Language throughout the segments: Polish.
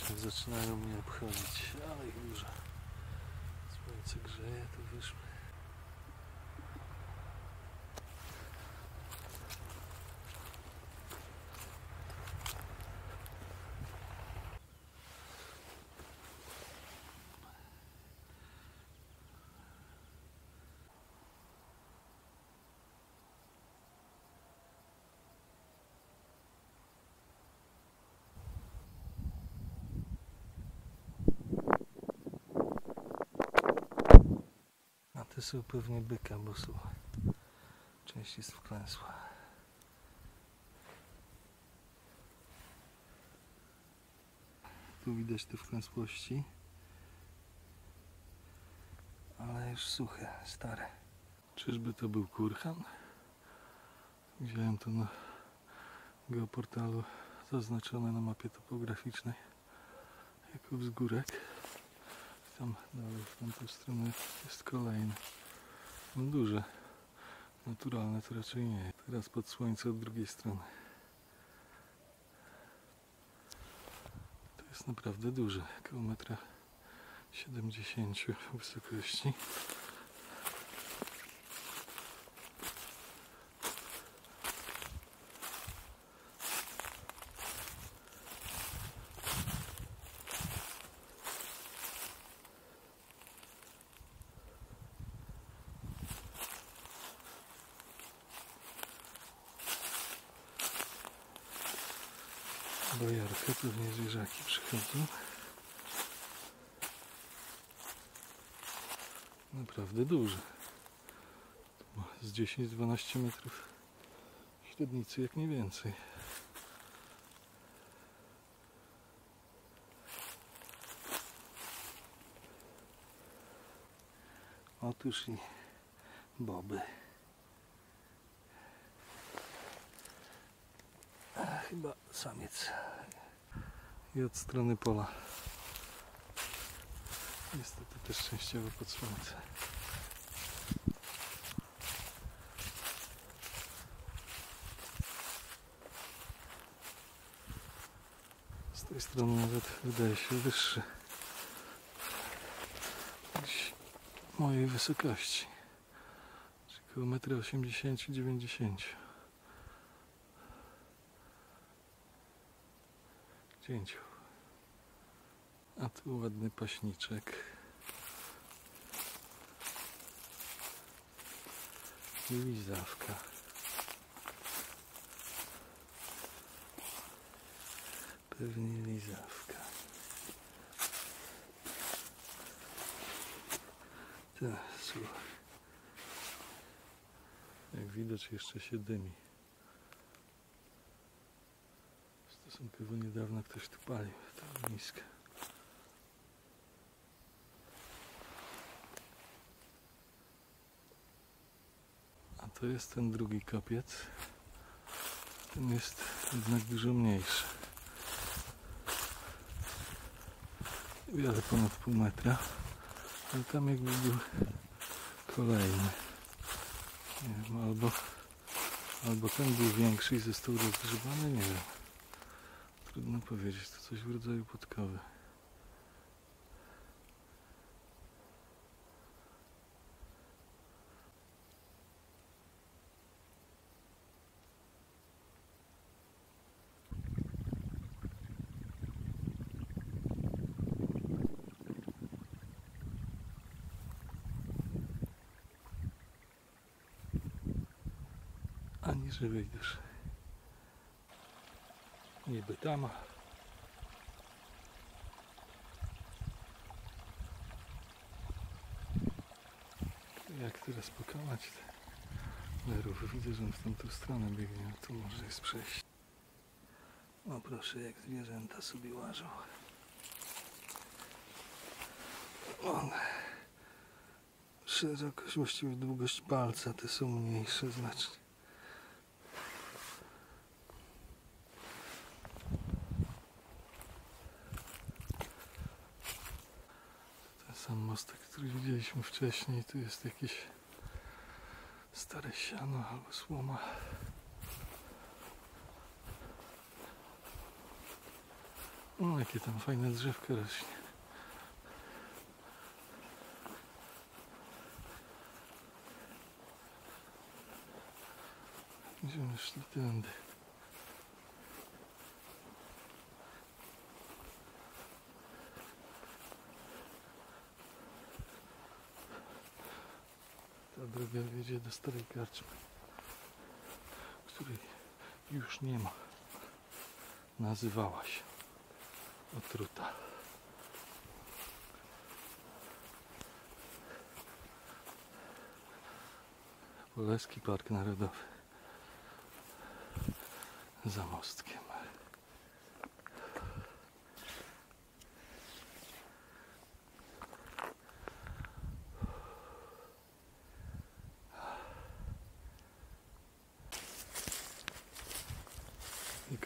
Właśnie zaczynają mnie obchodzić, ale ich dużo. Słońce grzeje, to wyszły. Są pewnie byka, bo są część jest wklęsła. Tu widać te wklęsłości. Ale już suche, stare. Czyżby to był kurhan? Widziałem to na geoportalu zaznaczone na mapie topograficznej jako wzgórek. Tam dalej w tamtą stronę jest kolejny. No duże. Naturalne to raczej nie. Teraz pod słońce od drugiej strony. To jest naprawdę duże. Koło metra 70 wysokości. Bojarka, pewnie zwierzaki przychodzą. Naprawdę duże. Z 10-12 metrów średnicy, jak nie więcej. Otóż i boby. Chyba samiec. I od strony pola. Niestety też częściowo pod słońce. Z tej strony nawet wydaje się wyższy. Gdzieś mojej wysokości. Czyli około 1,80 m. Cięciu. A tu ładny paśniczek. I lizawka. Pewnie lizawka. Tak, słuchaj. Jak widać jeszcze się dymi. Stosunkowo niedawno ktoś tu palił tę miskę. A to jest ten drugi kopiec. Ten jest jednak dużo mniejszy. Wiele ponad pół metra. Ale tam jakby był kolejny. Nie wiem, albo, albo ten był większy i został rozgrzebany, nie wiem. Trudno powiedzieć, to coś w rodzaju podkowy. Ani żywej duszy. Niby tam. Jak teraz pokonać te lerów? Widzę, że on w tamtą stronę biegnie, a tu może jest przejść. O proszę, jak zwierzęta sobie łażą. On. Szerokość, właściwie długość palca, te są mniejsze znacznie. Ten sam mostek, który widzieliśmy wcześniej, tu jest jakieś stare siano albo słoma. No, jakie tam fajne drzewko rośnie. Będziemy szli tędy. Droga wiedzie do starej karczmy, której już nie ma. Nazywała się Otruta. Poleski Park Narodowy. Za mostkiem.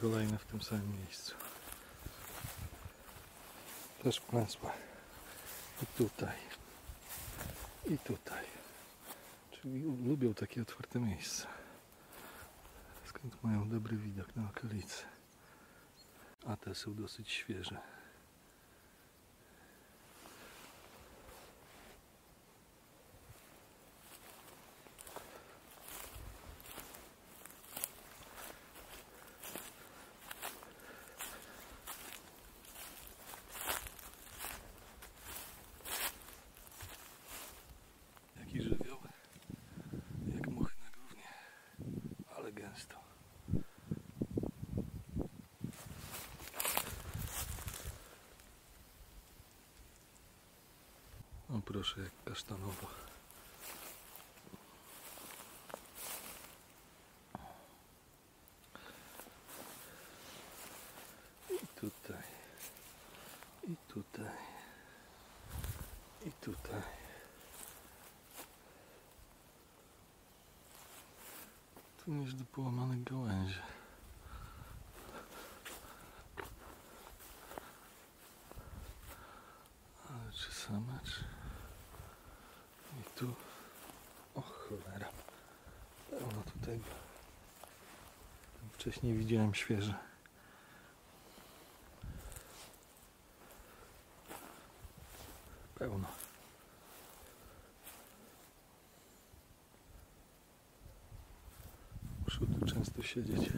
Kolejne w tym samym miejscu. Też wklęsła. I tutaj. I tutaj. Czyli lubią takie otwarte miejsca. Skąd mają dobry widok na okolicy. A te są dosyć świeże. Jaki żywioł. Jak muchy na gównie. Ale gęsto. O proszę, jak kasztanowo. I tutaj. I tutaj. I tutaj. Tu do połamanych gałęzi. Ale czy same, czy... I tu... O cholera. Pełno tutaj. Wcześniej widziałem świeże. Pełno. Tu często siedzieć.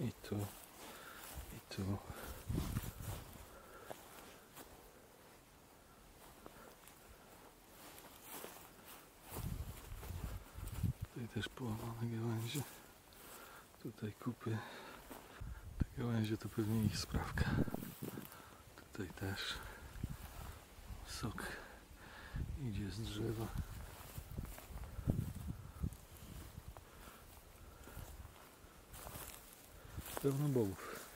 I tu, i tu. Tutaj też połamane gałęzie. Tutaj kupy. Te gałęzie to pewnie ich sprawka. Tutaj też sok idzie z drzewa. Pełno bołów.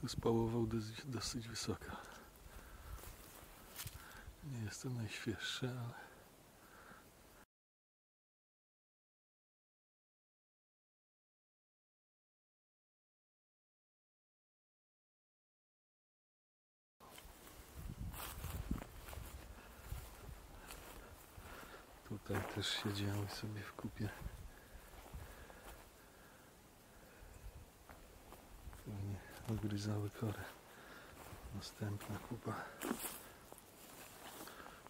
Tu spałował dosyć, dosyć wysoko. Nie jest to najświeższe, ale Tutaj też siedziały sobie w kupie. Pewnie ogryzały korę. Następna kupa.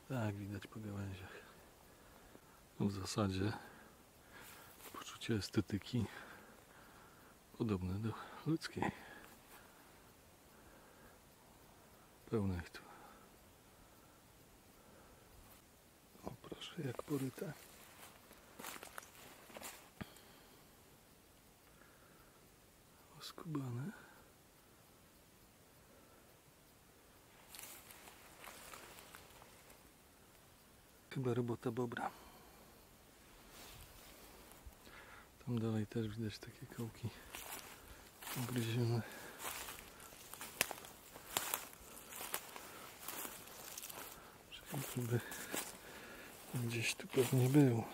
Tak, widać po gałęziach. W zasadzie poczucie estetyki podobne do ludzkiej. Pełno ich tu. O proszę, jak poryte. Oskubane. Chyba robota bobra. Tam dalej też widać takie kołki ugryzione. Żeby Gdzieś tu pewnie był.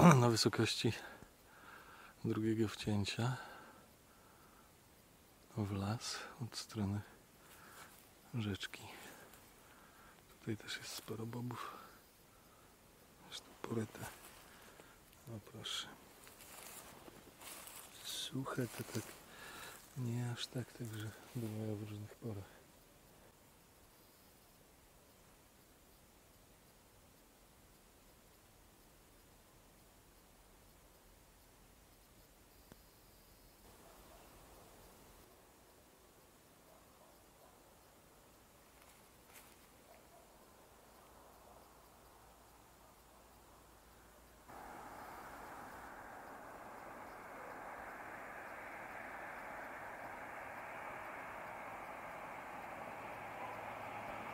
na wysokości drugiego wcięcia w las od strony rzeczki. Tutaj też jest sporo bobów. Zresztą poryte. No proszę. Suche to tak nie aż tak, także bywają w różnych porach.